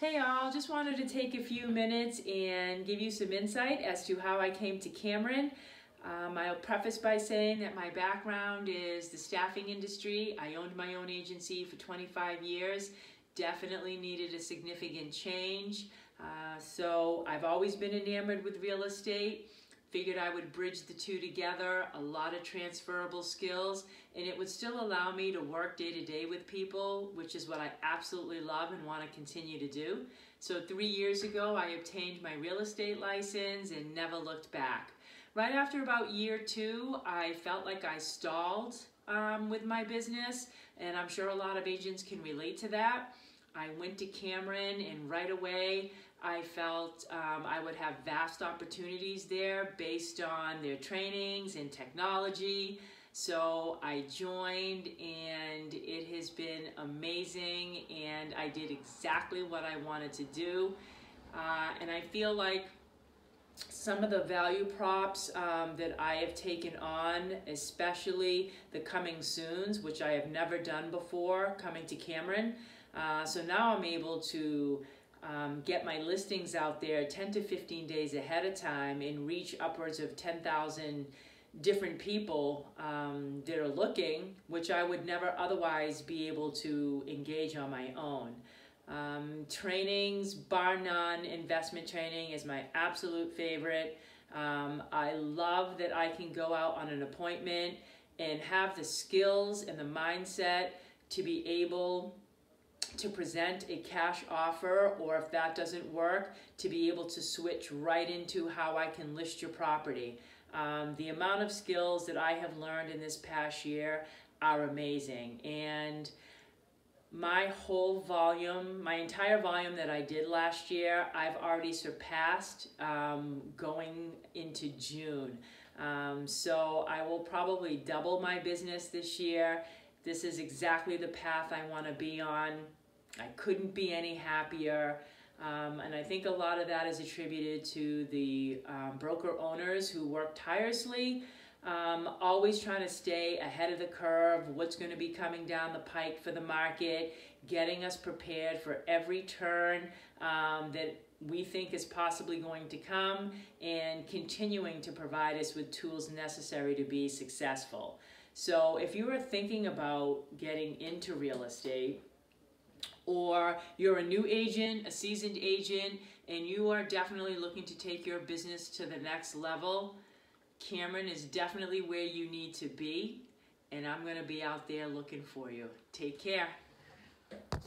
Hey y'all! just wanted to take a few minutes and give you some insight as to how I came to Cameron. Um, I'll preface by saying that my background is the staffing industry. I owned my own agency for 25 years. Definitely needed a significant change. Uh, so I've always been enamored with real estate. Figured I would bridge the two together, a lot of transferable skills, and it would still allow me to work day to day with people, which is what I absolutely love and want to continue to do. So three years ago, I obtained my real estate license and never looked back. Right after about year two, I felt like I stalled um, with my business, and I'm sure a lot of agents can relate to that. I went to Cameron and right away I felt um, I would have vast opportunities there based on their trainings and technology. So I joined and it has been amazing and I did exactly what I wanted to do. Uh, and I feel like some of the value props um, that I have taken on, especially the coming soons, which I have never done before coming to Cameron. Uh, so now I'm able to um, get my listings out there 10 to 15 days ahead of time and reach upwards of 10,000 different people um, that are looking, which I would never otherwise be able to engage on my own. Um, trainings, bar none, investment training is my absolute favorite. Um, I love that I can go out on an appointment and have the skills and the mindset to be able to present a cash offer or if that doesn't work to be able to switch right into how I can list your property. Um, the amount of skills that I have learned in this past year are amazing and my whole volume, my entire volume that I did last year, I've already surpassed um, going into June. Um, so I will probably double my business this year. This is exactly the path I want to be on. I couldn't be any happier. Um, and I think a lot of that is attributed to the um, broker owners who work tirelessly, um, always trying to stay ahead of the curve, what's going to be coming down the pike for the market, getting us prepared for every turn um, that we think is possibly going to come, and continuing to provide us with tools necessary to be successful. So if you are thinking about getting into real estate, or you're a new agent, a seasoned agent, and you are definitely looking to take your business to the next level, Cameron is definitely where you need to be, and I'm going to be out there looking for you. Take care.